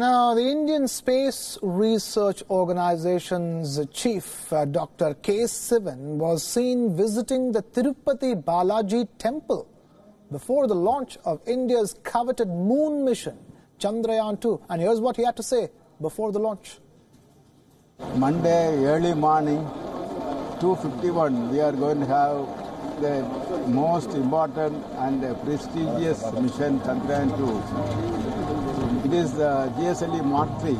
Now, the Indian Space Research Organization's chief, uh, Dr. K. Sivan, was seen visiting the Tirupati Balaji temple before the launch of India's coveted moon mission, Chandrayaan 2. And here's what he had to say before the launch. Monday early morning, 2.51, we are going to have the most important and prestigious mission Chandrayaan 2. It is the GSLV Mark III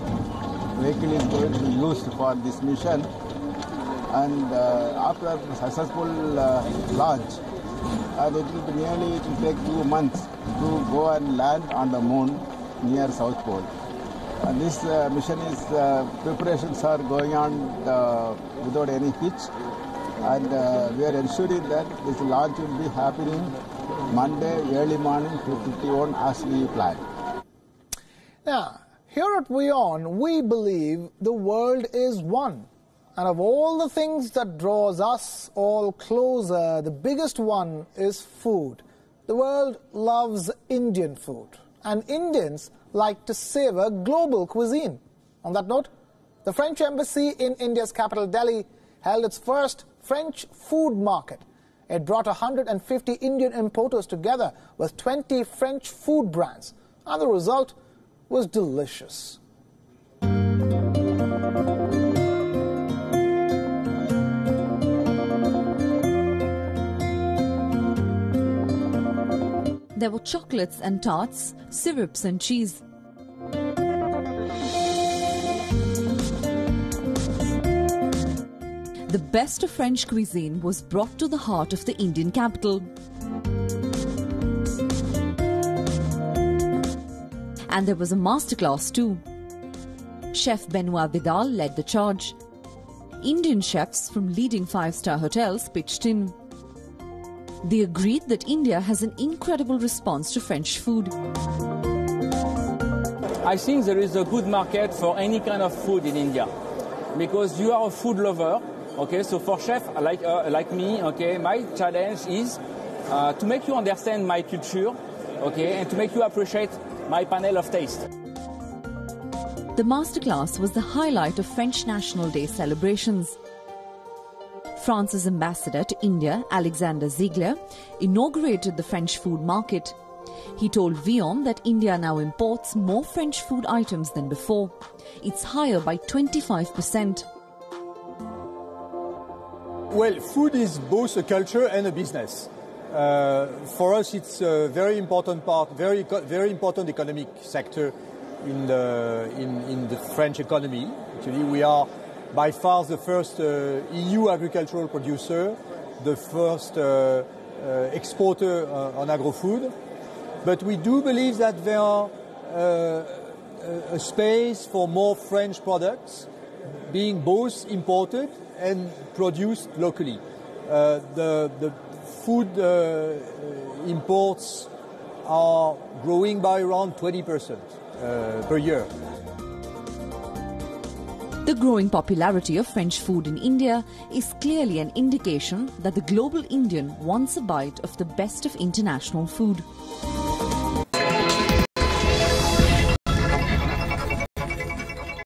vehicle is going to be used for this mission and uh, after successful uh, launch and it will nearly it will take two months to go and land on the moon near South Pole. And this uh, mission is uh, preparations are going on uh, without any hitch, and uh, we are ensuring that this launch will be happening Monday early morning 2:51 as we planned. Now, here at WION, we believe the world is one. And of all the things that draws us all closer, the biggest one is food. The world loves Indian food, and Indians like to savor global cuisine. On that note, the French embassy in India's capital Delhi held its first French food market. It brought 150 Indian importers together with 20 French food brands, and the result was delicious. There were chocolates and tarts, syrups and cheese. The best of French cuisine was brought to the heart of the Indian capital. And there was a masterclass too. Chef Benoit Vidal led the charge. Indian chefs from leading five star hotels pitched in. They agreed that India has an incredible response to French food. I think there is a good market for any kind of food in India because you are a food lover. Okay, so for chef like uh, like me, okay, my challenge is uh, to make you understand my culture, okay, and to make you appreciate my panel of taste. The masterclass was the highlight of French National Day celebrations. France's ambassador to India, Alexander Ziegler, inaugurated the French food market. He told WION that India now imports more French food items than before. It's higher by 25%. Well, food is both a culture and a business. Uh, for us, it's a very important part, very very important economic sector in the in, in the French economy. Actually, we are by far the first uh, EU agricultural producer, the first uh, uh exporter uh, on agro-food. But we do believe that there are uh, a space for more French products being both imported and produced locally. the, the food uh, uh, imports are growing by around 20% uh, per year. The growing popularity of French food in India is clearly an indication that the global Indian wants a bite of the best of international food.